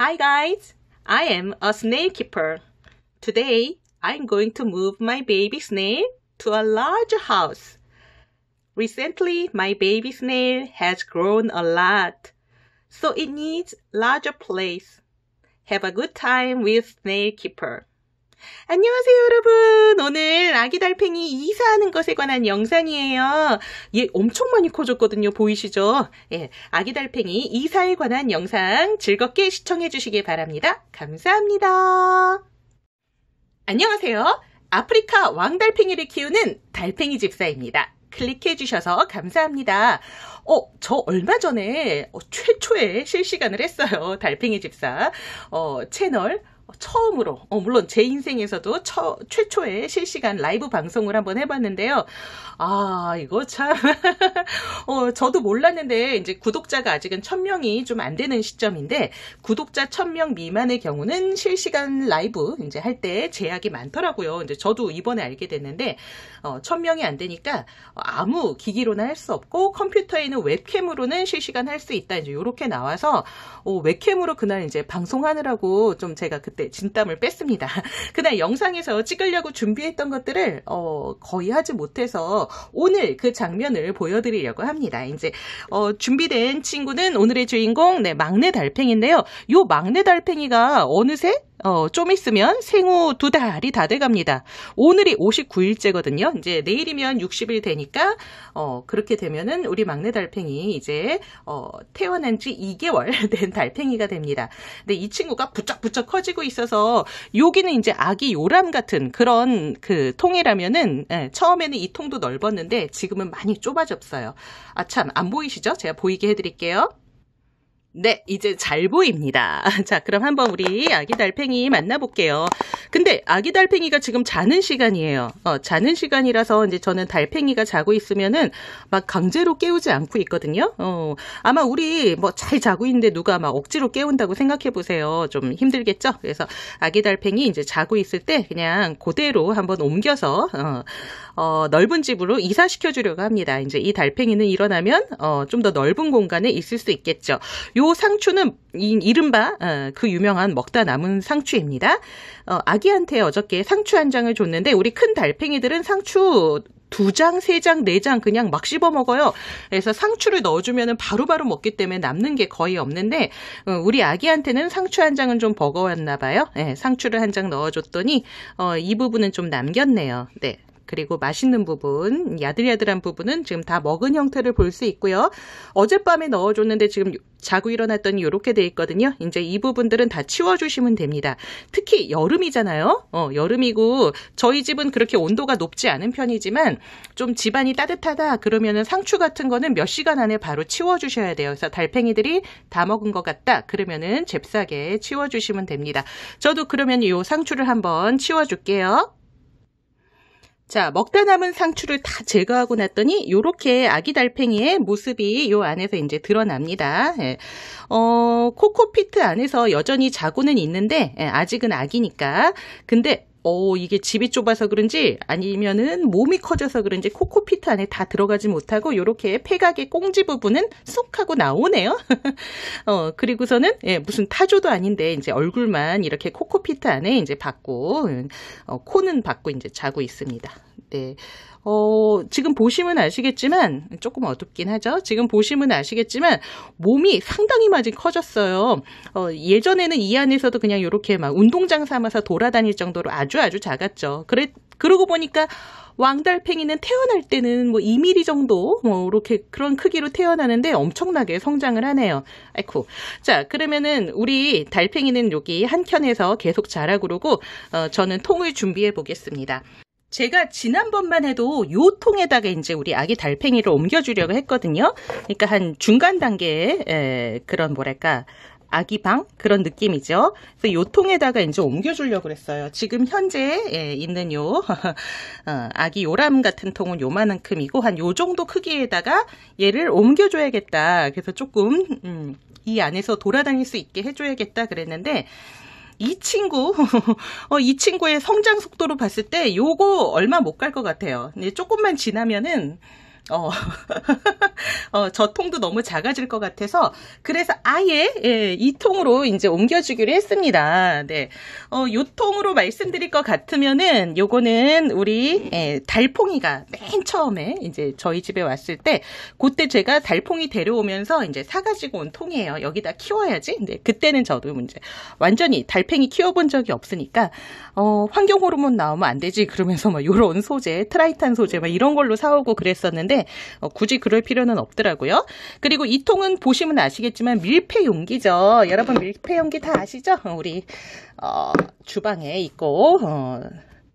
Hi guys, I am a snail keeper. Today, I'm going to move my baby snail to a larger house. Recently, my baby snail has grown a lot, so it needs larger place. Have a good time with snail keeper. 안녕하세요, 여러분. 오늘 아기 달팽이 이사하는 것에 관한 영상이에요. 얘 엄청 많이 커졌거든요. 보이시죠? 예, 아기 달팽이 이사에 관한 영상 즐겁게 시청해 주시기 바랍니다. 감사합니다. 안녕하세요. 아프리카 왕달팽이를 키우는 달팽이 집사입니다. 클릭해 주셔서 감사합니다. 어, 저 얼마 전에 어, 최초의 실시간을 했어요. 달팽이 집사 어, 채널 처음으로, 어, 물론 제 인생에서도 처, 최초의 실시간 라이브 방송을 한번 해봤는데요. 아, 이거 참, 어, 저도 몰랐는데, 이제 구독자가 아직은 1000명이 좀 안 되는 시점인데, 구독자 1000명 미만의 경우는 실시간 라이브 이제 할 때 제약이 많더라고요. 이제 저도 이번에 알게 됐는데, 어, 1000명이 안 되니까 아무 기기로는 할 수 없고, 컴퓨터에는 웹캠으로는 실시간 할 수 있다. 이제 이렇게 나와서, 어, 웹캠으로 그날 이제 방송하느라고 좀 제가 그 때때 진땀을 뺐습니다. 그날 영상에서 찍으려고 준비했던 것들을 어, 거의 하지 못해서 오늘 그 장면을 보여드리려고 합니다. 이제 어, 준비된 친구는 오늘의 주인공 네, 막내 달팽인데요. 요 막내 달팽이가 어느새 어, 좀 있으면 생후 두 달이 다 돼갑니다. 오늘이 59일째거든요. 이제 내일이면 60일 되니까, 어, 그렇게 되면은 우리 막내 달팽이 이제, 어, 태어난 지 2개월 된 달팽이가 됩니다. 근데 이 친구가 부쩍부쩍 커지고 있어서, 여기는 이제 아기 요람 같은 그런 그 통이라면은, 예, 처음에는 이 통도 넓었는데, 지금은 많이 좁아졌어요. 아, 참, 안 보이시죠? 제가 보이게 해드릴게요. 네, 이제 잘 보입니다. 자, 그럼 한번 우리 아기 달팽이 만나볼게요. 근데 아기 달팽이가 지금 자는 시간이에요. 어, 자는 시간이라서 이제 저는 달팽이가 자고 있으면은 막 강제로 깨우지 않고 있거든요. 어, 아마 우리 뭐 잘 자고 있는데 누가 막 억지로 깨운다고 생각해 보세요. 좀 힘들겠죠? 그래서 아기 달팽이 이제 자고 있을 때 그냥 그대로 한번 옮겨서, 어, 어, 넓은 집으로 이사시켜 주려고 합니다. 이제 이 달팽이는 일어나면 어, 좀 더 넓은 공간에 있을 수 있겠죠. 요 상추는 이, 이른바 어, 그 유명한 먹다 남은 상추입니다. 어, 아기한테 어저께 상추 한 장을 줬는데 우리 큰 달팽이들은 상추 두 장, 세 장, 네 장 그냥 막 씹어 먹어요. 그래서 상추를 넣어주면 바로바로 먹기 때문에 남는 게 거의 없는데 어, 우리 아기한테는 상추 한 장은 좀 버거웠나 봐요. 네, 상추를 한 장 넣어줬더니 어, 이 부분은 좀 남겼네요. 네. 그리고 맛있는 부분, 야들야들한 부분은 지금 다 먹은 형태를 볼 수 있고요. 어젯밤에 넣어줬는데 지금 자고 일어났더니 이렇게 돼 있거든요. 이제 이 부분들은 다 치워주시면 됩니다. 특히 여름이잖아요. 어, 여름이고 저희 집은 그렇게 온도가 높지 않은 편이지만 좀 집안이 따뜻하다 그러면은 상추 같은 거는 몇 시간 안에 바로 치워주셔야 돼요. 그래서 달팽이들이 다 먹은 것 같다 그러면은 잽싸게 치워주시면 됩니다. 저도 그러면 이 상추를 한번 치워줄게요. 자, 먹다 남은 상추를 다 제거하고 났더니 요렇게 아기 달팽이의 모습이 요 안에서 이제 드러납니다. 예. 어, 코코피트 안에서 여전히 자고는 있는데 예, 아직은 아기니까. 근데 어, 이게 집이 좁아서 그런지 아니면은 몸이 커져서 그런지 코코피트 안에 다 들어가지 못하고 요렇게 폐각의 꽁지 부분은 쑥 하고 나오네요. 어, 그리고서는 예, 무슨 타조도 아닌데 이제 얼굴만 이렇게 코코피트 안에 이제 받고 어, 코는 받고 이제 자고 있습니다. 네. 어, 지금 보시면 아시겠지만, 조금 어둡긴 하죠? 지금 보시면 아시겠지만, 몸이 상당히 많이 커졌어요. 어, 예전에는 이 안에서도 그냥 이렇게 막 운동장 삼아서 돌아다닐 정도로 아주 아주 작았죠. 그래, 그러고 보니까, 왕달팽이는 태어날 때는 뭐 2mm 정도 뭐 이렇게 그런 크기로 태어나는데 엄청나게 성장을 하네요. 아이쿠. 자 그러면은 우리 달팽이는 여기 한 켠에서 계속 자라 그러고 어, 저는 통을 준비해 보겠습니다. 제가 지난번만 해도 요 통에다가 이제 우리 아기 달팽이를 옮겨주려고 했거든요. 그러니까 한 중간 단계의 에, 그런 뭐랄까 아기방 그런 느낌이죠. 그래서 요 통에다가 이제 옮겨주려고 그랬어요. 지금 현재 예, 있는 요 어, 아기 요람 같은 통은 요만큼이고 한 요 정도 크기에다가 얘를 옮겨줘야겠다. 그래서 조금 음, 이 안에서 돌아다닐 수 있게 해줘야겠다 그랬는데 이 친구, 어, 이 친구의 성장 속도로 봤을 때 요거 얼마 못 갈 것 같아요. 근데 조금만 지나면은 어, 어, 저 통도 너무 작아질 것 같아서 그래서 아예 예, 이 통으로 이제 옮겨주기로 했습니다. 네, 어, 요 통으로 말씀드릴 것 같으면은 요거는 우리 예, 달팽이가 맨 처음에 이제 저희 집에 왔을 때 그때 제가 달팽이 데려오면서 이제 사가지고 온 통이에요. 여기다 키워야지. 근데 그때는 저도 이제 완전히 달팽이 키워본 적이 없으니까 어, 환경 호르몬 나오면 안 되지 그러면서 막 요런 소재, 트라이탄 소재 막 이런 걸로 사오고 그랬었는데 어, 굳이 그럴 필요는 없더라고요. 그리고 이 통은 보시면 아시겠지만 밀폐 용기죠. 여러분 밀폐 용기 다 아시죠? 우리 어, 주방에 있고 어,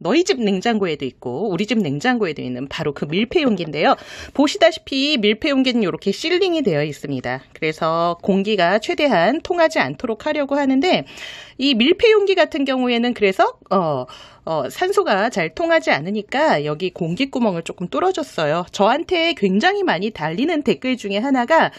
너희 집 냉장고에도 있고 우리 집 냉장고에도 있는 바로 그 밀폐 용기인데요. 보시다시피 밀폐 용기는 이렇게 sealing이 되어 있습니다. 그래서 공기가 최대한 통하지 않도록 하려고 하는데 이 밀폐 용기 같은 경우에는 그래서 어, 어, 산소가 잘 통하지 않으니까 여기 공기 구멍을 조금 뚫어줬어요. 저한테 굉장히 많이 달리는 댓글 중에 하나가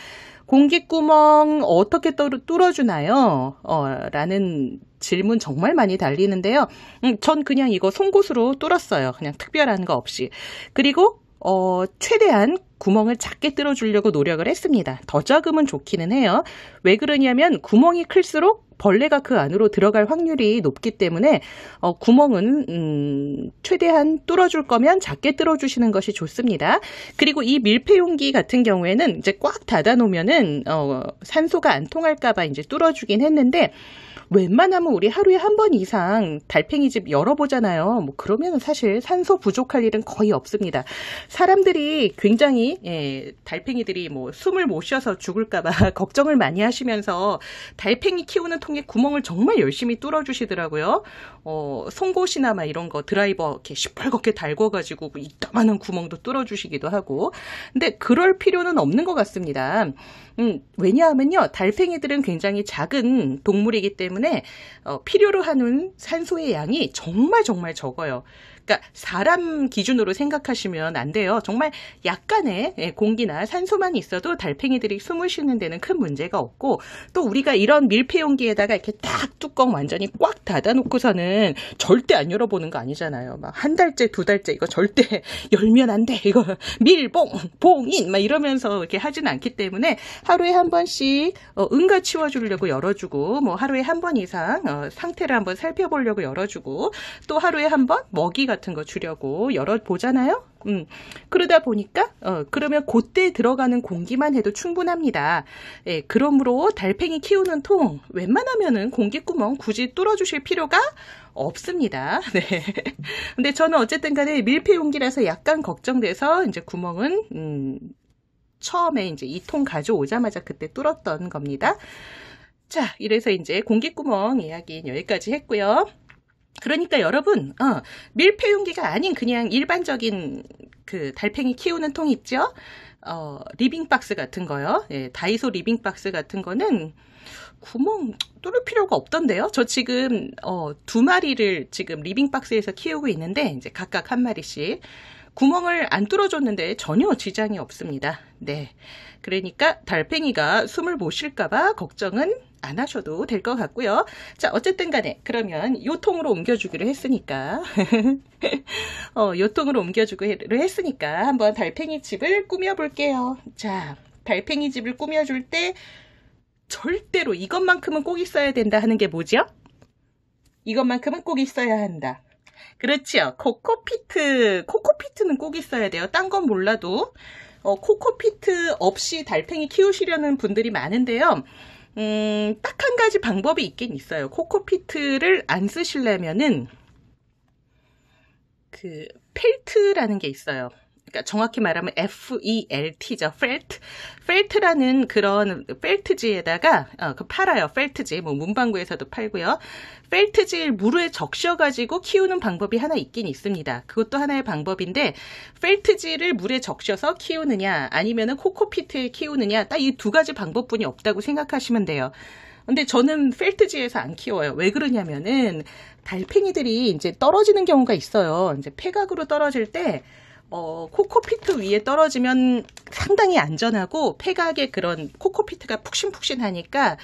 공기구멍 어떻게 뚫어주나요? 어, 라는 질문 정말 많이 달리는데요. 음, 전 그냥 이거 송곳으로 뚫었어요. 그냥 특별한 거 없이. 그리고 어, 최대한 구멍을 작게 뚫어주려고 노력을 했습니다. 더 작으면 좋기는 해요. 왜 그러냐면 구멍이 클수록 벌레가 그 안으로 들어갈 확률이 높기 때문에 어, 구멍은 음, 최대한 뚫어줄 거면 작게 뚫어주시는 것이 좋습니다. 그리고 이 밀폐 용기 같은 경우에는 이제 꽉 닫아 놓으면은 어, 산소가 안 통할까봐 이제 뚫어주긴 했는데 웬만하면 우리 하루에 한 번 이상 달팽이 집 열어보잖아요. 뭐 그러면 사실 산소 부족할 일은 거의 없습니다. 사람들이 굉장히 예, 달팽이들이 뭐 숨을 못 쉬어서 죽을까봐 걱정을 많이 하시면서 달팽이 키우는 통에 구멍을 정말 열심히 뚫어주시더라고요. 어, 송곳이나 막 이런 거 드라이버 이렇게 시뻘겋게 달궈가지고 이따만한 구멍도 뚫어주시기도 하고. 근데 그럴 필요는 없는 것 같습니다. 음, 왜냐하면요, 달팽이들은 굉장히 작은 동물이기 때문에 어, 필요로 하는 산소의 양이 정말 정말 적어요. 그러니까 사람 기준으로 생각하시면 안 돼요. 정말 약간의 예, 공기나 산소만 있어도 달팽이들이 숨을 쉬는 데는 큰 문제가 없고 또 우리가 이런 밀폐 용기에다가 이렇게 딱 뚜껑 완전히 꽉 닫아놓고서는 절대 안 열어보는 거 아니잖아요. 막 한 달째 두 달째 이거 절대 열면 안 돼. 이거 밀봉 봉인 막 이러면서 이렇게 하진 않기 때문에 하루에 한 번씩 어, 응가 치워주려고 열어주고 뭐 하루에 한 번 이상 어, 상태를 한번 살펴보려고 열어주고 또 하루에 한 번 먹이가 같은 거 주려고 열어 보잖아요. 음, 그러다 보니까, 어, 그러면 그때 들어가는 공기만 해도 충분합니다. 예, 그러므로 달팽이 키우는 통, 웬만하면은 공기 구멍 굳이 뚫어주실 필요가 없습니다. 네. 근데 저는 어쨌든 간에 밀폐 용기라서 약간 걱정돼서 이제 구멍은, 음, 처음에 이제 이 통 가져오자마자 그때 뚫었던 겁니다. 자, 이래서 이제 공기구멍 이야기 여기까지 했고요. 그러니까 여러분, 어, 밀폐 용기가 아닌 그냥 일반적인 그 달팽이 키우는 통 있죠? 어, 리빙박스 같은 거요. 예, 다이소 리빙박스 같은 거는 구멍 뚫을 필요가 없던데요. 저 지금 어, 두 마리를 지금 리빙박스에서 키우고 있는데 이제 각각 한 마리씩 구멍을 안 뚫어줬는데 전혀 지장이 없습니다. 네. 그러니까 달팽이가 숨을 못 쉴까봐 걱정은 안 하셔도 될 것 같고요. 자, 어쨌든 간에 그러면 요 통으로 옮겨주기로 했으니까 어, 요 통으로 옮겨주기로 했으니까 한번 달팽이 집을 꾸며볼게요. 자, 달팽이 집을 꾸며줄 때 절대로 이것만큼은 꼭 있어야 된다 하는 게 뭐죠? 이것만큼은 꼭 있어야 한다. 그렇지요. 코코피트. 코코피트는 꼭 있어야 돼요. 딴 건 몰라도. 어, 코코피트 없이 달팽이 키우시려는 분들이 많은데요. 음, 딱 한 가지 방법이 있긴 있어요. 코코피트를 안 쓰시려면은 그 펠트라는 게 있어요. 그러니까 정확히 말하면 F-E-L-T죠. 펠트. 펠트라는 그런 펠트지에다가 어, 그 팔아요. 펠트지. 뭐 문방구에서도 팔고요. 펠트지를 물에 적셔 가지고 키우는 방법이 하나 있긴 있습니다. 그것도 하나의 방법인데 펠트지를 물에 적셔서 키우느냐 아니면은 코코피트에 키우느냐 딱 이 두 가지 방법뿐이 없다고 생각하시면 돼요. 근데 저는 펠트지에서 안 키워요. 왜 그러냐면은 달팽이들이 이제 떨어지는 경우가 있어요. 이제 폐각으로 떨어질 때 어, 코코피트 위에 떨어지면 상당히 안전하고 폐각의 그런 코코피트가 푹신푹신하니까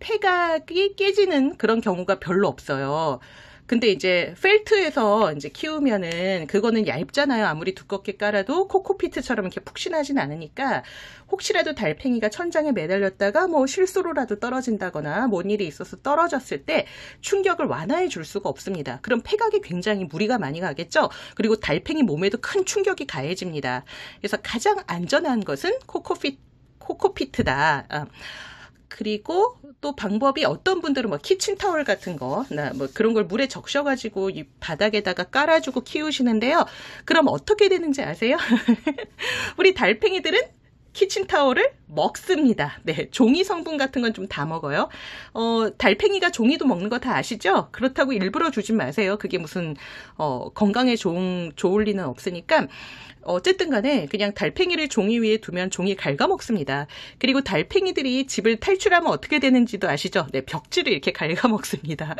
폐각이 깨지는 그런 경우가 별로 없어요. 근데 이제 펠트에서 이제 키우면은 그거는 얇잖아요. 아무리 두껍게 깔아도 코코피트처럼 이렇게 푹신하진 않으니까 혹시라도 달팽이가 천장에 매달렸다가 뭐 실수로라도 떨어진다거나 뭔 일이 있어서 떨어졌을 때 충격을 완화해 줄 수가 없습니다. 그럼 폐각이 굉장히 무리가 많이 가겠죠. 그리고 달팽이 몸에도 큰 충격이 가해집니다. 그래서 가장 안전한 것은 코코피 코코피트다. 아. 그리고 또 방법이 어떤 분들은 뭐 키친타월 같은 거, 나 뭐 그런 걸 물에 적셔가지고 이 바닥에다가 깔아주고 키우시는데요. 그럼 어떻게 되는지 아세요? 우리 달팽이들은 키친타월을 먹습니다. 네, 종이 성분 같은 건 좀 다 먹어요. 어, 달팽이가 종이도 먹는 거 다 아시죠? 그렇다고 일부러 주진 마세요. 그게 무슨 어, 건강에 좋은 좋을 리는 없으니까 어쨌든 간에 그냥 달팽이를 종이 위에 두면 종이 갉아먹습니다. 그리고 달팽이들이 집을 탈출하면 어떻게 되는지도 아시죠? 네, 벽지를 이렇게 갉아먹습니다.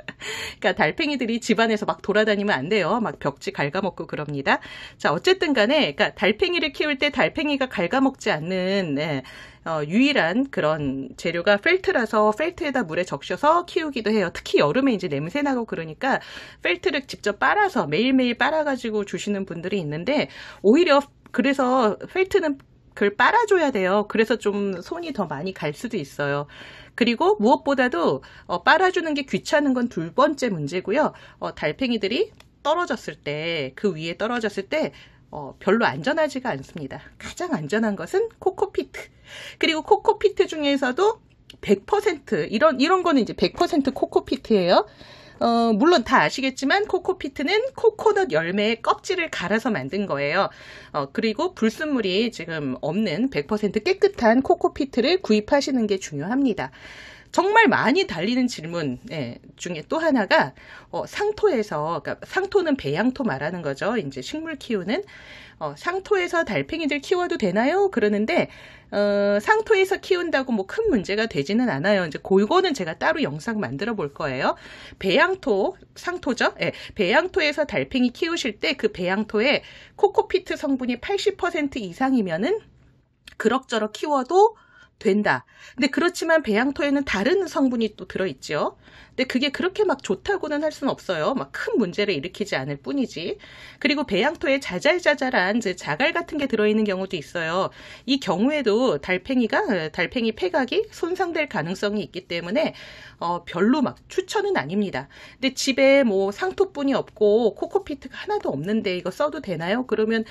그러니까 달팽이들이 집안에서 막 돌아다니면 안 돼요. 막 벽지 갉아먹고 그럽니다. 자, 어쨌든 간에 그러니까 달팽이를 키울 때 달팽이가 갉아먹지 않는 네, 어, 유일한 그런 재료가 펠트라서 펠트에다 물에 적셔서 키우기도 해요. 특히 여름에 이제 냄새 나고 그러니까 펠트를 직접 빨아서 매일매일 빨아가지고 주시는 분들이 있는데 오히려 그래서 펠트는 그걸 빨아줘야 돼요. 그래서 좀 손이 더 많이 갈 수도 있어요. 그리고 무엇보다도 어, 빨아주는 게 귀찮은 건 두 번째 문제고요. 어, 달팽이들이 떨어졌을 때, 그 위에 떨어졌을 때 어, 별로 안전하지가 않습니다. 가장 안전한 것은 코코피트. 그리고 코코피트 중에서도 100% 이런 이런 거는 이제 100% 코코피트예요. 어, 물론 다 아시겠지만 코코피트는 코코넛 열매의 껍질을 갈아서 만든 거예요. 어, 그리고 불순물이 지금 없는 100% 깨끗한 코코피트를 구입하시는 게 중요합니다. 정말 많이 달리는 질문 예, 중에 또 하나가 어, 상토에서 그러니까 상토는 배양토 말하는 거죠. 이제 식물 키우는 어, 상토에서 달팽이들 키워도 되나요? 그러는데 어, 상토에서 키운다고 뭐 큰 문제가 되지는 않아요. 이제 그거는 제가 따로 영상 만들어 볼 거예요. 배양토, 상토죠? 예, 배양토에서 달팽이 키우실 때 그 배양토에 코코피트 성분이 80% 이상이면은 그럭저럭 키워도 된다. 근데 그렇지만 배양토에는 다른 성분이 또 들어있죠. 근데 그게 그렇게 막 좋다고는 할 수는 없어요. 막 큰 문제를 일으키지 않을 뿐이지. 그리고 배양토에 자잘자잘한 자갈 같은 게 들어있는 경우도 있어요. 이 경우에도 달팽이가 달팽이 폐각이 손상될 가능성이 있기 때문에 어, 별로 막 추천은 아닙니다. 근데 집에 뭐 상토뿐이 없고 코코피트가 하나도 없는데 이거 써도 되나요? 그러면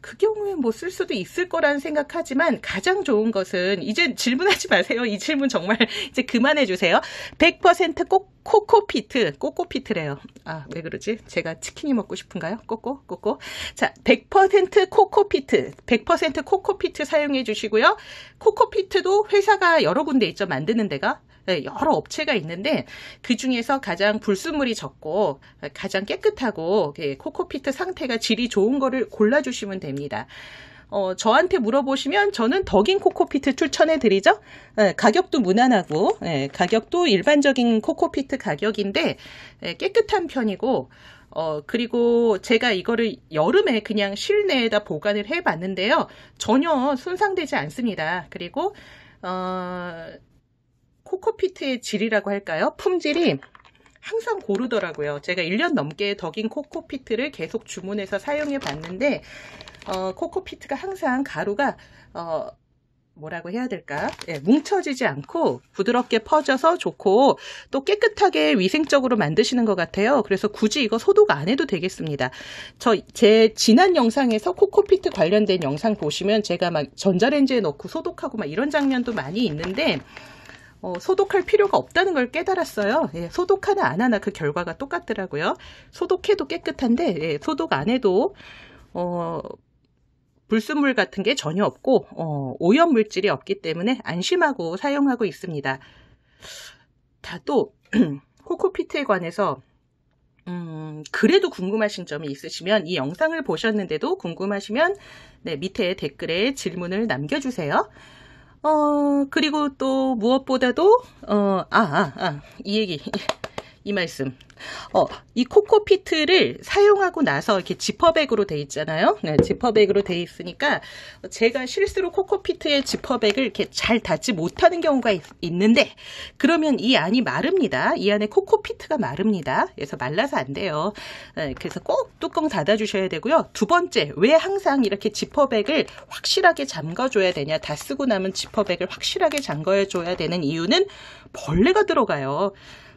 그 경우에 뭐 쓸 수도 있을 거라는 생각하지만 가장 좋은 것은 이제 질문하지 마세요. 이 질문 정말 이제 그만해 주세요. 100%꼭 코코피트, 꼬꼬피트래요. 아, 왜 그러지? 제가 치킨이 먹고 싶은가요? 꼬꼬, 꼬꼬. 자, 100% 코코피트, 100% 코코피트 사용해 주시고요. 코코피트도 회사가 여러 군데 있죠. 만드는 데가. 네, 여러 업체가 있는데 그 중에서 가장 불순물이 적고 가장 깨끗하고 코코피트 상태가 질이 좋은 거를 골라주시면 됩니다. 어, 저한테 물어보시면 저는 덕인 코코피트 추천해 드리죠. 예, 가격도 무난하고 예, 가격도 일반적인 코코피트 가격인데 예, 깨끗한 편이고 어, 그리고 제가 이거를 여름에 그냥 실내에다 보관을 해 봤는데요. 전혀 손상되지 않습니다. 그리고 어, 코코피트의 질이라고 할까요? 품질이 항상 고르더라고요. 제가 1년 넘게 덕인 코코피트를 계속 주문해서 사용해 봤는데 어, 코코피트가 항상 가루가 어, 뭐라고 해야 될까? 예, 뭉쳐지지 않고 부드럽게 퍼져서 좋고 또 깨끗하게 위생적으로 만드시는 것 같아요. 그래서 굳이 이거 소독 안 해도 되겠습니다. 저 제 지난 영상에서 코코피트 관련된 영상 보시면 제가 막 전자레인지에 넣고 소독하고 막 이런 장면도 많이 있는데 어, 소독할 필요가 없다는 걸 깨달았어요. 예, 소독 하나 안 하나 그 결과가 똑같더라고요. 소독해도 깨끗한데 예, 소독 안 해도 어, 불순물 같은 게 전혀 없고 어, 오염 물질이 없기 때문에 안심하고 사용하고 있습니다. 다또 코코피트에 관해서 음, 그래도 궁금하신 점이 있으시면 이 영상을 보셨는데도 궁금하시면 네, 밑에 댓글에 질문을 남겨주세요. 어, 그리고 또 무엇보다도 어, 아, 아, 아, 이 얘기 이 말씀. 어, 이 코코피트를 사용하고 나서 이렇게 지퍼백으로 돼 있잖아요. 네, 지퍼백으로 돼 있으니까 제가 실수로 코코피트의 지퍼백을 이렇게 잘 닫지 못하는 경우가 있, 는데 그러면 이 안이 마릅니다. 이 안에 코코피트가 마릅니다. 그래서 말라서 안 돼요. 네, 그래서 꼭 뚜껑 닫아 주셔야 되고요. 두 번째, 왜 항상 이렇게 지퍼백을 확실하게 잠가 줘야 되냐? 다 쓰고 남은 지퍼백을 확실하게 잠가 줘야 되는 이유는 벌레가 들어가요.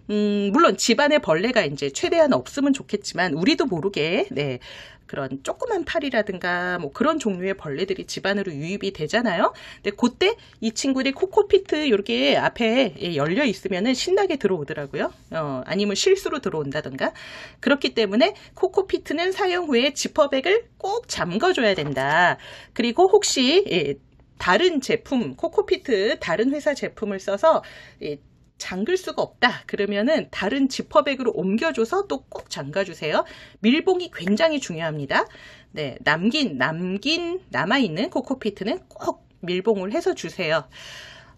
음, 물론 집안에 벌레가 이제 최대한 없으면 좋겠지만 우리도 모르게 네. 그런 조그만 팔이라든가 뭐 그런 종류의 벌레들이 집안으로 유입이 되잖아요. 근데 그때 이 친구들이 코코피트 이렇게 앞에 열려 있으면은 신나게 들어오더라고요. 어, 아니면 실수로 들어온다든가. 그렇기 때문에 코코피트는 사용 후에 지퍼백을 꼭 잠궈줘야 된다. 그리고 혹시 예, 다른 제품, 코코피트 다른 회사 제품을 써서 예, 잠글 수가 없다. 그러면은 다른 지퍼백으로 옮겨줘서 또 꼭 잠가주세요. 밀봉이 굉장히 중요합니다. 네, 남긴, 남긴, 남아있는 코코피트는 꼭 밀봉을 해서 주세요.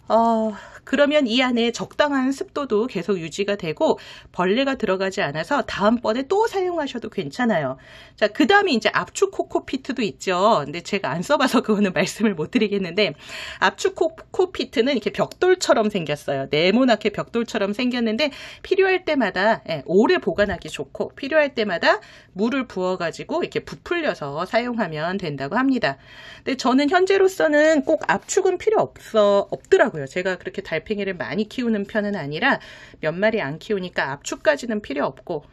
어, 그러면 이 안에 적당한 습도도 계속 유지가 되고 벌레가 들어가지 않아서 다음번에 또 사용하셔도 괜찮아요. 자, 그 다음에 이제 압축 코코피트도 있죠. 근데 제가 안 써봐서 그거는 말씀을 못 드리겠는데 압축 코코피트는 이렇게 벽돌처럼 생겼어요. 네모나게 벽돌처럼 생겼는데 필요할 때마다 예, 오래 보관하기 좋고 필요할 때마다 물을 부어가지고 이렇게 부풀려서 사용하면 된다고 합니다. 근데 저는 현재로서는 꼭 압축은 필요 없어 없더라고요. 제가 그렇게 달 달팽이를 많이 키우는 편은 아니라 몇 마리 안 키우니까 압축까지는 필요 없고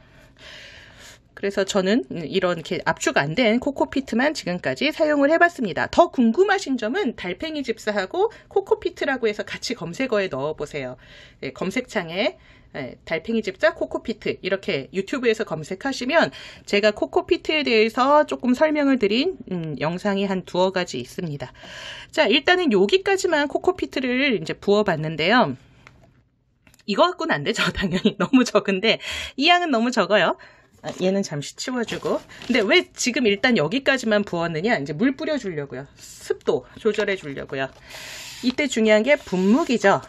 그래서 저는 이런 게 압축 안 된 코코피트만 지금까지 사용을 해봤습니다. 더 궁금하신 점은 달팽이 집사하고 코코피트라고 해서 같이 검색어에 넣어보세요. 네, 검색창에 네, 달팽이 집사 코코피트 이렇게 유튜브에서 검색하시면 제가 코코피트에 대해서 조금 설명을 드린 음, 영상이 한 두어 가지 있습니다. 자 일단은 여기까지만 코코피트를 이제 부어봤는데요. 이거 갖고는 안 되죠 당연히 너무 적은데 이 양은 너무 적어요. 아, 얘는 잠시 치워주고 근데 왜 지금 일단 여기까지만 부었느냐 이제 물 뿌려주려고요 습도 조절해 주려고요 이때 중요한 게 분무기죠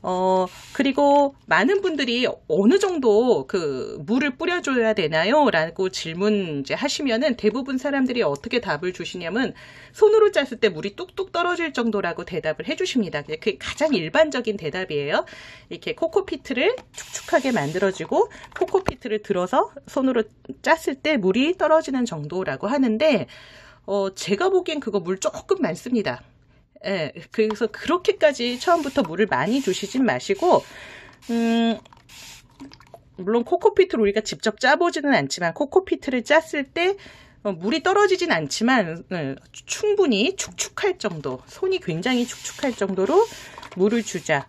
어, 그리고 많은 분들이 어느 정도 그 물을 뿌려줘야 되나요? 라고 질문 이제 하시면은 대부분 사람들이 어떻게 답을 주시냐면 손으로 짰을 때 물이 뚝뚝 떨어질 정도라고 대답을 해주십니다. 그게 가장 일반적인 대답이에요. 이렇게 코코피트를 축축하게 만들어주고 코코피트를 들어서 손으로 짰을 때 물이 떨어지는 정도라고 하는데 어, 제가 보기엔 그거 물 조금 많습니다. 예, 그래서 그렇게까지 처음부터 물을 많이 주시진 마시고, 음, 물론 코코피트를 우리가 직접 짜보지는 않지만 코코피트를 짰을 때 어, 물이 떨어지진 않지만 네, 충분히 축축할 정도, 손이 굉장히 축축할 정도로 물을 주자.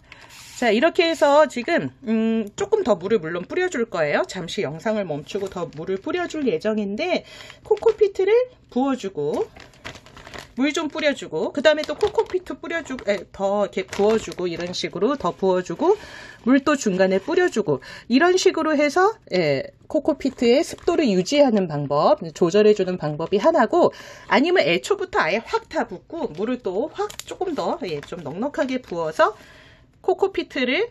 자 이렇게 해서 지금 음, 조금 더 물을 물론 뿌려줄 거예요. 잠시 영상을 멈추고 더 물을 뿌려줄 예정인데 코코피트를 부어주고 물 좀 뿌려주고 그 다음에 또 코코피트 뿌려주고 에, 더 이렇게 부어주고 이런 식으로 더 부어주고 물 또 중간에 뿌려주고 이런 식으로 해서 에, 코코피트의 습도를 유지하는 방법 조절해주는 방법이 하나고 아니면 애초부터 아예 확 다 붓고 물을 또 확 조금 더좀 예, 넉넉하게 부어서 코코피트를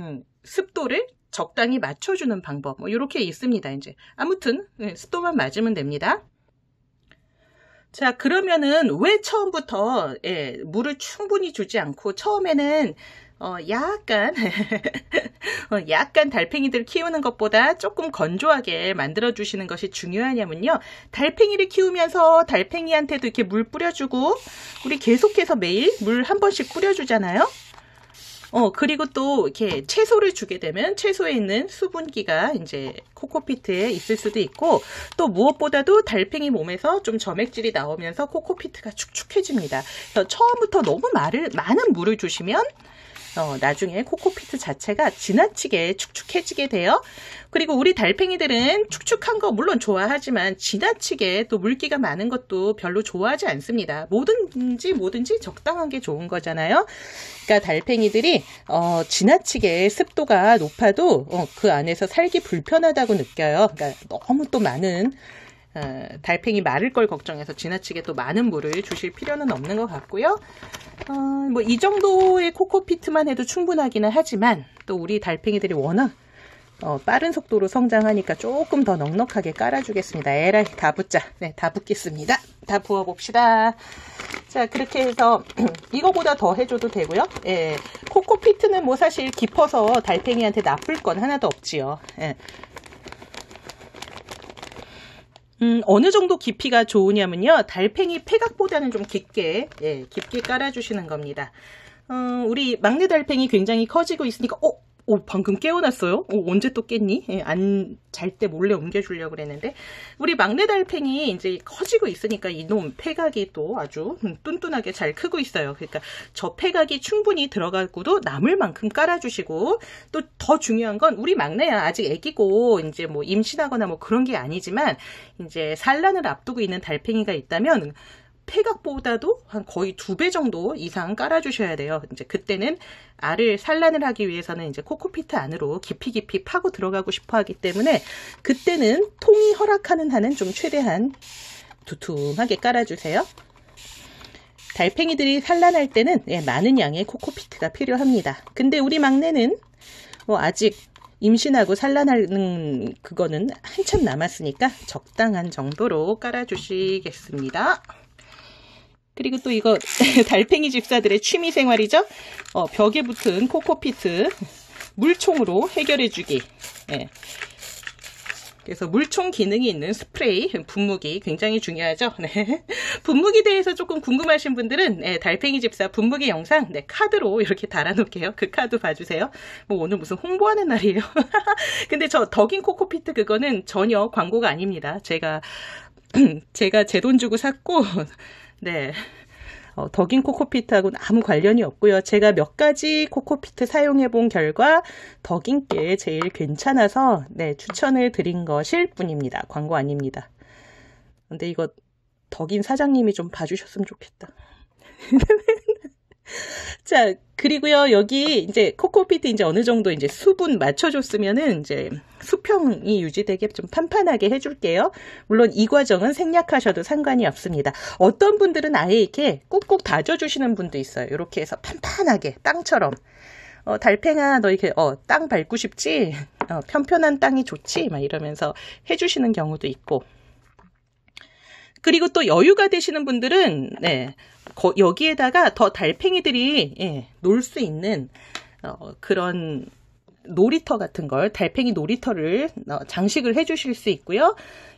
음, 습도를 적당히 맞춰주는 방법 뭐 이렇게 있습니다 이제. 아무튼 예, 습도만 맞으면 됩니다 자 그러면은 왜 처음부터 예, 물을 충분히 주지 않고 처음에는 어, 약간 어, 약간 달팽이들 키우는 것보다 조금 건조하게 만들어 주시는 것이 중요하냐면요. 달팽이를 키우면서 달팽이한테도 이렇게 물 뿌려주고 우리 계속해서 매일 물 한 번씩 뿌려주잖아요 어, 그리고 또 이렇게 채소를 주게 되면 채소에 있는 수분기가 이제 코코피트에 있을 수도 있고 또 무엇보다도 달팽이 몸에서 좀 점액질이 나오면서 코코피트가 축축해집니다. 그래서 처음부터 너무 말을, 많은 물을 주시면 어, 나중에 코코피트 자체가 지나치게 축축해지게 돼요. 그리고 우리 달팽이들은 축축한 거 물론 좋아하지만 지나치게 또 물기가 많은 것도 별로 좋아하지 않습니다. 뭐든지 뭐든지 적당한 게 좋은 거잖아요. 그러니까 달팽이들이 어, 지나치게 습도가 높아도 어, 그 안에서 살기 불편하다고 느껴요. 그러니까 너무 또 많은 어, 달팽이 마를 걸 걱정해서 지나치게 또 많은 물을 주실 필요는 없는 것 같고요. 어, 뭐 이 정도의 코코피트만 해도 충분하기는 하지만 또 우리 달팽이들이 워낙 어, 빠른 속도로 성장하니까 조금 더 넉넉하게 깔아주겠습니다. 에라이 다 붓자. 네, 다 붓겠습니다. 다 부어봅시다. 자, 그렇게 해서 이거보다 더 해줘도 되고요. 예, 코코피트는 뭐 사실 깊어서 달팽이한테 나쁠 건 하나도 없지요. 예. 음, 어느 정도 깊이가 좋으냐면요. 달팽이 폐각보다는 좀 깊게, 예, 깊게 깔아주시는 겁니다. 어, 우리 막내 달팽이 굉장히 커지고 있으니까, 어? 오, 방금 깨어났어요? 오, 언제 또 깼니? 예, 안 잘 때 몰래 옮겨주려고 그랬는데. 우리 막내 달팽이 이제 커지고 있으니까 이놈 폐각이 또 아주 뚠뚠하게 잘 크고 있어요. 그러니까 저 폐각이 충분히 들어가고도 남을 만큼 깔아주시고 또 더 중요한 건 우리 막내야 아직 애기고 이제 뭐 임신하거나 뭐 그런 게 아니지만 이제 산란을 앞두고 있는 달팽이가 있다면 폐각보다도 한 거의 두 배 정도 이상 깔아주셔야 돼요. 이제 그때는 알을 산란을 하기 위해서는 이제 코코피트 안으로 깊이 깊이 파고 들어가고 싶어 하기 때문에 그때는 통이 허락하는 한은 좀 최대한 두툼하게 깔아주세요. 달팽이들이 산란할 때는 예, 많은 양의 코코피트가 필요합니다. 근데 우리 막내는 뭐 아직 임신하고 산란하는 그거는 한참 남았으니까 적당한 정도로 깔아주시겠습니다. 그리고 또 이거 달팽이 집사들의 취미 생활이죠. 어, 벽에 붙은 코코피트 물총으로 해결해주기. 예. 그래서 물총 기능이 있는 스프레이, 분무기 굉장히 중요하죠. 네. 분무기 대해서 조금 궁금하신 분들은 네, 달팽이 집사 분무기 영상 네, 카드로 이렇게 달아놓을게요. 그 카드 봐주세요. 뭐 오늘 무슨 홍보하는 날이에요. 근데 저 덕인 코코피트 그거는 전혀 광고가 아닙니다. 제가 제가 제 돈 주고 샀고 네. 어, 덕인 코코피트하고는 아무 관련이 없고요. 제가 몇 가지 코코피트 사용해 본 결과 덕인께 제일 괜찮아서 네, 추천을 드린 것일 뿐입니다. 광고 아닙니다. 근데 이거 덕인 사장님이 좀 봐주셨으면 좋겠다. 자, 그리고요, 여기 이제 코코피트 이제 어느 정도 이제 수분 맞춰줬으면은 이제 수평이 유지되게 좀 판판하게 해줄게요. 물론 이 과정은 생략하셔도 상관이 없습니다. 어떤 분들은 아예 이렇게 꾹꾹 다져주시는 분도 있어요. 이렇게 해서 판판하게 땅처럼. 어, 달팽아, 너 이렇게, 어, 땅 밟고 싶지? 어, 편편한 땅이 좋지? 막 이러면서 해주시는 경우도 있고. 그리고 또 여유가 되시는 분들은, 네, 거, 여기에다가 더 달팽이들이 예, 놀 수 있는 어, 그런 놀이터 같은 걸 달팽이 놀이터를 어, 장식을 해주실 수 있고요.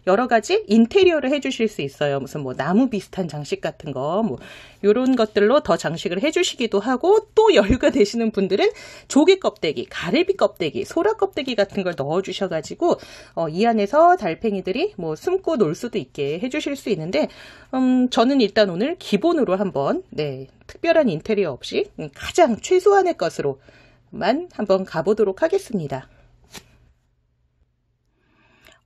여러 가지 인테리어를 해주실 수 있어요. 무슨 뭐 나무 비슷한 장식 같은 거, 뭐 이런 것들로 더 장식을 해주시기도 하고 또 여유가 되시는 분들은 조개 껍데기, 가래비 껍데기, 소라 껍데기 같은 걸 넣어주셔가지고 어, 이 안에서 달팽이들이 뭐 숨고 놀 수도 있게 해주실 수 있는데 음, 저는 일단 오늘 기본으로 한번 네 특별한 인테리어 없이 가장 최소한의 것으로 만 한번 가보도록 하겠습니다.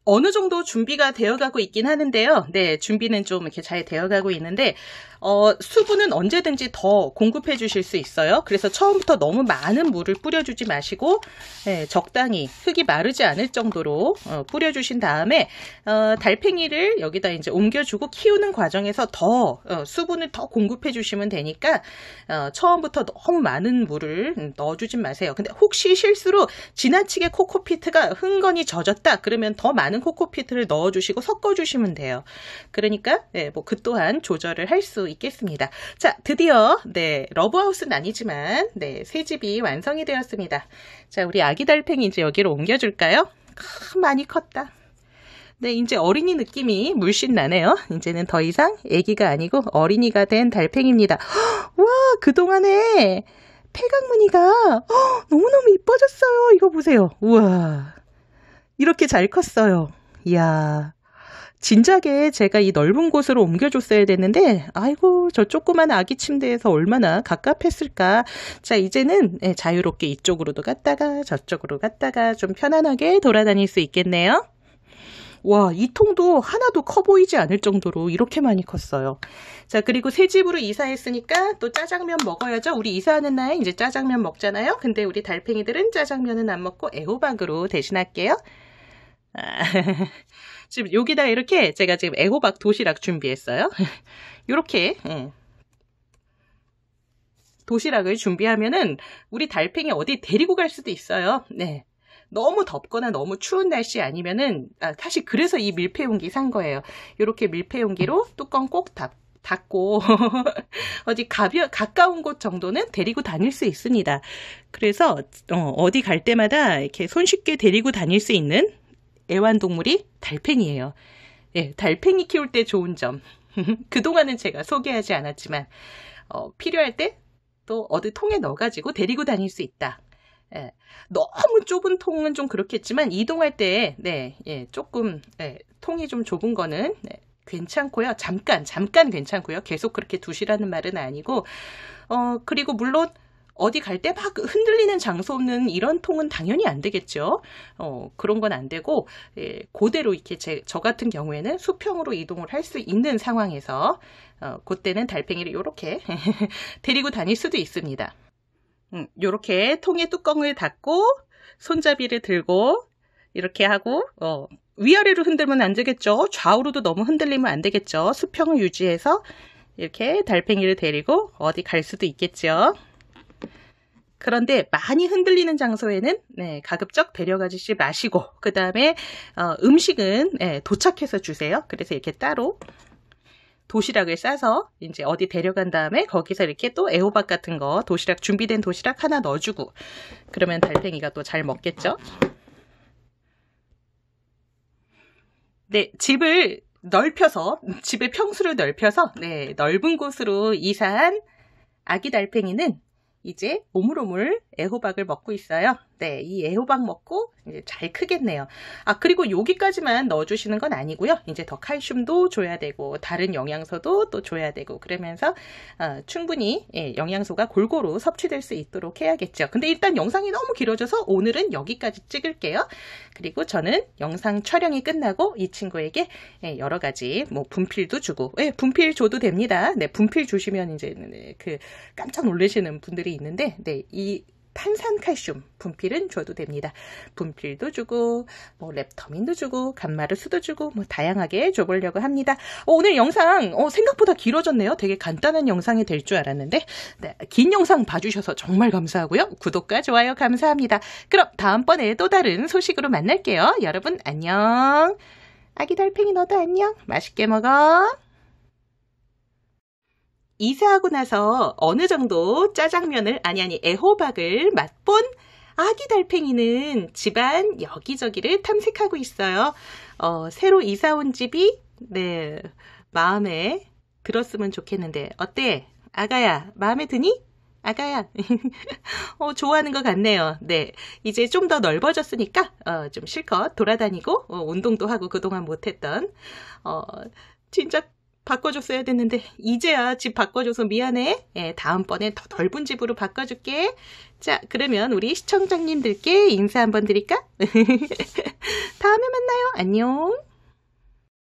어느 정도 준비가 되어가고 있긴 하는데요. 네, 준비는 좀 이렇게 잘 되어가고 있는데 어, 수분은 언제든지 더 공급해 주실 수 있어요. 그래서 처음부터 너무 많은 물을 뿌려주지 마시고 네, 적당히 흙이 마르지 않을 정도로 어, 뿌려주신 다음에 어, 달팽이를 여기다 이제 옮겨주고 키우는 과정에서 더 어, 수분을 더 공급해 주시면 되니까 어, 처음부터 너무 많은 물을 넣어주지 마세요. 근데 혹시 실수로 지나치게 코코피트가 흥건히 젖었다 그러면 더 많은 코코피트를 넣어주시고 섞어주시면 돼요. 그러니까 네, 뭐 그 또한 조절을 할 수 있겠습니다. 자, 드디어 네 러브하우스는 아니지만 네 새 집이 완성이 되었습니다. 자, 우리 아기 달팽이 이제 여기로 옮겨줄까요? 아, 많이 컸다. 네, 이제 어린이 느낌이 물씬 나네요. 이제는 더 이상 아기가 아니고 어린이가 된 달팽입니다. 와, 그동안에 폐각무늬가 너무너무 이뻐졌어요. 이거 보세요. 우와. 이렇게 잘 컸어요. 이야. 진작에 제가 이 넓은 곳으로 옮겨줬어야 되는데, 아이고, 저 조그만 아기 침대에서 얼마나 갑갑했을까. 자, 이제는 예, 자유롭게 이쪽으로도 갔다가 저쪽으로 갔다가 좀 편안하게 돌아다닐 수 있겠네요. 와, 이 통도 하나도 커 보이지 않을 정도로 이렇게 많이 컸어요. 자, 그리고 새 집으로 이사했으니까 또 짜장면 먹어야죠. 우리 이사하는 날 이제 짜장면 먹잖아요. 근데 우리 달팽이들은 짜장면은 안 먹고 애호박으로 대신할게요. 아, 지금 여기다 이렇게 제가 지금 애호박 도시락 준비했어요. 이렇게 예. 도시락을 준비하면은 우리 달팽이 어디 데리고 갈 수도 있어요. 네. 너무 덥거나 너무 추운 날씨 아니면은 아, 사실 그래서 이 밀폐 용기 산 거예요. 이렇게 밀폐 용기로 뚜껑 꼭 닫, 닫고 어디 가벼 가까운 곳 정도는 데리고 다닐 수 있습니다. 그래서 어, 디갈 때마다 이렇게 손쉽게 데리고 다닐 수 있는 애완동물이 달팽이에요. 예, 달팽이 키울 때 좋은 점. 그동안은 제가 소개하지 않았지만 어, 필요할 때 또 어디 통에 넣어가지고 데리고 다닐 수 있다. 예, 너무 좁은 통은 좀 그렇겠지만 이동할 때 네, 예, 조금 예, 통이 좀 좁은 거는 네, 괜찮고요. 잠깐 잠깐 괜찮고요. 계속 그렇게 두시라는 말은 아니고 어 그리고 물론 어디 갈 때 막 흔들리는 장소 없는 이런 통은 당연히 안 되겠죠. 어, 그런 건 안 되고, 예, 그대로 이렇게 제, 저 같은 경우에는 수평으로 이동을 할 수 있는 상황에서, 어, 그때는 달팽이를 이렇게 데리고 다닐 수도 있습니다. 음, 요렇게 통의 뚜껑을 닫고 손잡이를 들고 이렇게 하고 어, 위아래로 흔들면 안 되겠죠. 좌우로도 너무 흔들리면 안 되겠죠. 수평을 유지해서 이렇게 달팽이를 데리고 어디 갈 수도 있겠죠. 그런데 많이 흔들리는 장소에는 네, 가급적 데려가지 마시고 그 다음에 어, 음식은 네, 도착해서 주세요. 그래서 이렇게 따로 도시락을 싸서 이제 어디 데려간 다음에 거기서 이렇게 또 애호박 같은 거 도시락 준비된 도시락 하나 넣어주고 그러면 달팽이가 또 잘 먹겠죠. 네, 집을 넓혀서 집의 평수를 넓혀서 네, 넓은 곳으로 이사한 아기 달팽이는 이제 오물오물 애호박을 먹고 있어요. 네, 이 애호박 먹고 이제 잘 크겠네요. 아, 그리고 여기까지만 넣어주시는 건 아니고요. 이제 더 칼슘도 줘야 되고, 다른 영양소도 또 줘야 되고, 그러면서 어, 충분히 예, 영양소가 골고루 섭취될 수 있도록 해야겠죠. 근데 일단 영상이 너무 길어져서 오늘은 여기까지 찍을게요. 그리고 저는 영상 촬영이 끝나고 이 친구에게 예, 여러 가지 뭐 분필도 주고, 예, 분필 줘도 됩니다. 네, 분필 주시면 이제 네, 그 깜짝 놀라시는 분들이 있는데, 네, 이 탄산칼슘 분필은 줘도 됩니다. 분필도 주고 뭐 랩터민도 주고 간마르수도 주고 뭐 다양하게 줘보려고 합니다. 어, 오늘 영상 어, 생각보다 길어졌네요. 되게 간단한 영상이 될 줄 알았는데 네, 긴 영상 봐주셔서 정말 감사하고요. 구독과 좋아요 감사합니다. 그럼 다음번에 또 다른 소식으로 만날게요. 여러분 안녕. 아기 달팽이 너도 안녕. 맛있게 먹어. 이사하고 나서 어느 정도 짜장면을 아니 아니 애호박을 맛본 아기 달팽이는 집안 여기저기를 탐색하고 있어요. 어, 새로 이사 온 집이 네 마음에 들었으면 좋겠는데 어때? 아가야 마음에 드니? 아가야 어, 좋아하는 것 같네요. 네 이제 좀 더 넓어졌으니까 어, 좀 실컷 돌아다니고 어, 운동도 하고 그동안 못했던 어, 진짜 바꿔줬어야 됐는데 이제야 집 바꿔줘서 미안해. 예, 다음번에 더 넓은 집으로 바꿔줄게. 자, 그러면 우리 시청자님들께 인사 한번 드릴까? 다음에 만나요. 안녕.